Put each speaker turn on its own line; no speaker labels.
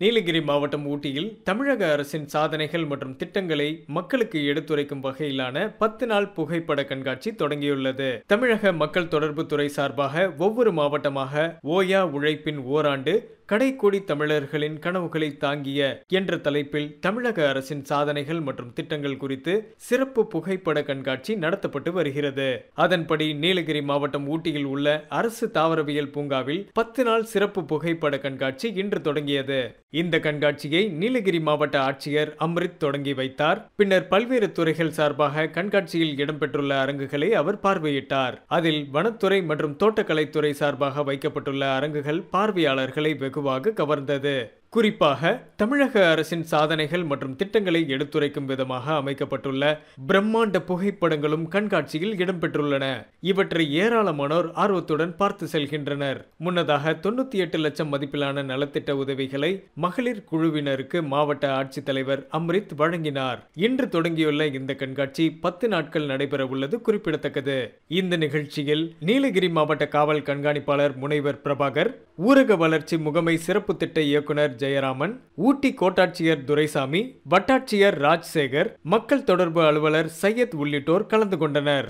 நீலகிரி மாவட்டம் ஊட்டியில் தமிழக அரசின் சாதனைகள் மற்றும் திட்டங்களை மக்களுக்கு எடுத்துரைக்கும் வகையிலான பத்து நாள் புகைப்பட கண்காட்சி தொடங்கியுள்ளது. தமிழக மக்கள் தொடர்பு துறை சார்பாக ஒவ்வொரு மாவட்டமாக ஓயா உழைப்பின் ஓராண்டு கடைக்கோடி தமிழர்களின் கனவுகளை தாங்கிய என்ற தலைப்பில் தமிழக அரசின் சாதனைகள் மற்றும் திட்டங்கள் குறித்து சிறப்பு புகைப்பட கண்காட்சி நடத்தப்பட்டு வருகிறது. அதன்படி நீலகிரி மாவட்டம் ஊட்டியில் உள்ள அரசு தாவரவியல் பூங்காவில் பத்து நாள் சிறப்பு புகைப்பட கண்காட்சி இன்று தொடங்கியது. இந்த கண்காட்சியை நீலகிரி மாவட்ட ஆட்சியர் அம்ரித் தொடங்கி வைத்தார். பின்னர் பல்வேறு துறைகள் சார்பாக கண்காட்சியில் இடம்பெற்றுள்ள அரங்குகளை அவர் பார்வையிட்டார். அதில் வனத்துறை மற்றும் தோட்டக்கலைத்துறை சார்பாக வைக்கப்பட்டுள்ள அரங்குகள் பார்வையாளர்களை வெகு வெகுவாக கவர்ந்தது. குறிப்பாக தமிழக அரசின் சாதனைகள் மற்றும் திட்டங்களை எடுத்துரைக்கும் விதமாக அமைக்கப்பட்டுள்ள பிரம்மாண்ட புகைப்படங்களும் கண்காட்சியில் இடம்பெற்றுள்ளன. இவற்றை ஏராளமானோர் ஆர்வத்துடன் பார்த்து செல்கின்றனர். முன்னதாக தொண்ணூத்தி எட்டு லட்சம் மதிப்பிலான நலத்திட்ட உதவிகளை மகளிர் குழுவினருக்கு மாவட்ட ஆட்சித்தலைவர் அம்ரித் வழங்கினார். இன்று தொடங்கியுள்ள இந்த கண்காட்சி பத்து நாட்கள் நடைபெற உள்ளது குறிப்பிடத்தக்கது. இந்த நிகழ்ச்சியில் நீலகிரி மாவட்ட காவல் கண்காணிப்பாளர் முனைவர் பிரபாகர் ஊரக வளர்ச்சி முகமை சிறப்பு திட்ட இயக்குனர் ஜெயராமன் ஊட்டி கோட்டாட்சியர் துரைசாமி வட்டாட்சியர் ராஜ்சேகர் மக்கள் தொடர்பு அலுவலர் சையத் உள்ளிட்டோர் கலந்து கொண்டனர்.